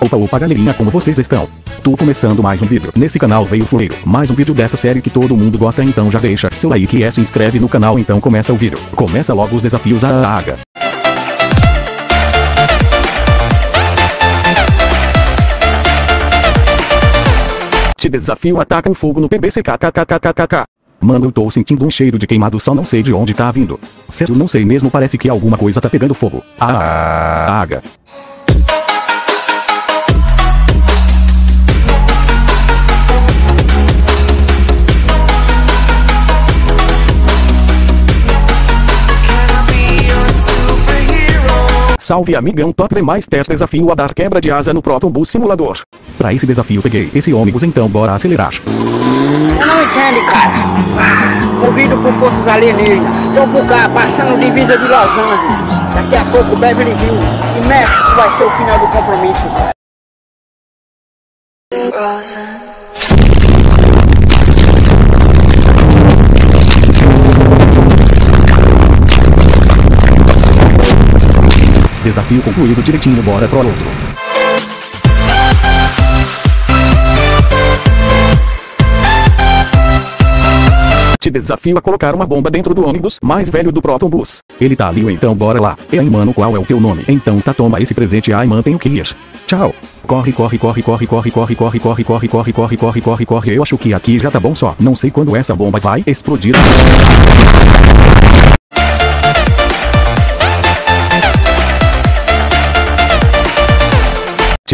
Opa opa galerinha como vocês estão? Tô começando mais um vídeo. Nesse canal veio fuleiro, mais um vídeo dessa série que todo mundo gosta então já deixa seu like e é, se inscreve no canal então começa o vídeo. Começa logo os desafios a Aga. Te desafio ataca um fogo no PBCKKKKKK. Mano, eu tô sentindo um cheiro de queimado, só não sei de onde tá vindo. Certo não sei mesmo, parece que alguma coisa tá pegando fogo. Ah, Aga. Salve amigão top V mais ter desafio a dar quebra de asa no Proton Bus Simulador. Pra esse desafio peguei esse ônibus então bora acelerar. Você não entende, cara. Movido por forças alienígenas. Tô por cá, passando divisa de Los Angeles. Daqui a pouco Beverly Hills. E México vai ser o final do compromisso, cara. Desafio concluído direitinho bora pro outro. Te desafio a colocar uma bomba dentro do ônibus mais velho do Proton Bus. Ele tá ali então bora lá. E aí mano qual é o teu nome? Então tá toma esse presente ai mano tenho que ir. Tchau. Corre corre corre corre corre corre corre corre corre corre corre corre corre corre eu acho que aqui já tá bom só. Não sei quando essa bomba vai explodir.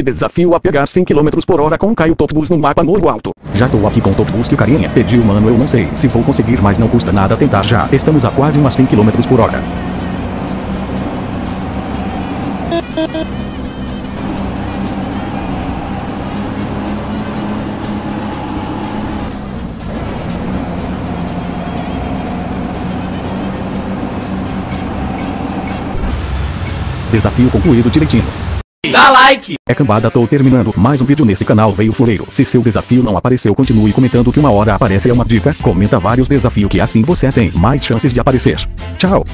Desafio a pegar 100 km por hora com Caio Topbus no mapa Morro Alto. Já tô aqui com o Topbus que o carinha pediu mano eu não sei se vou conseguir mas não custa nada tentar já. Estamos a quase umas 100 km por hora. Desafio concluído direitinho. Dá like! É cambada, tô terminando mais um vídeo nesse canal veio fuleiro. Se seu desafio não apareceu, continue comentando que uma hora aparece é uma dica. Comenta vários desafios que assim você tem mais chances de aparecer. Tchau!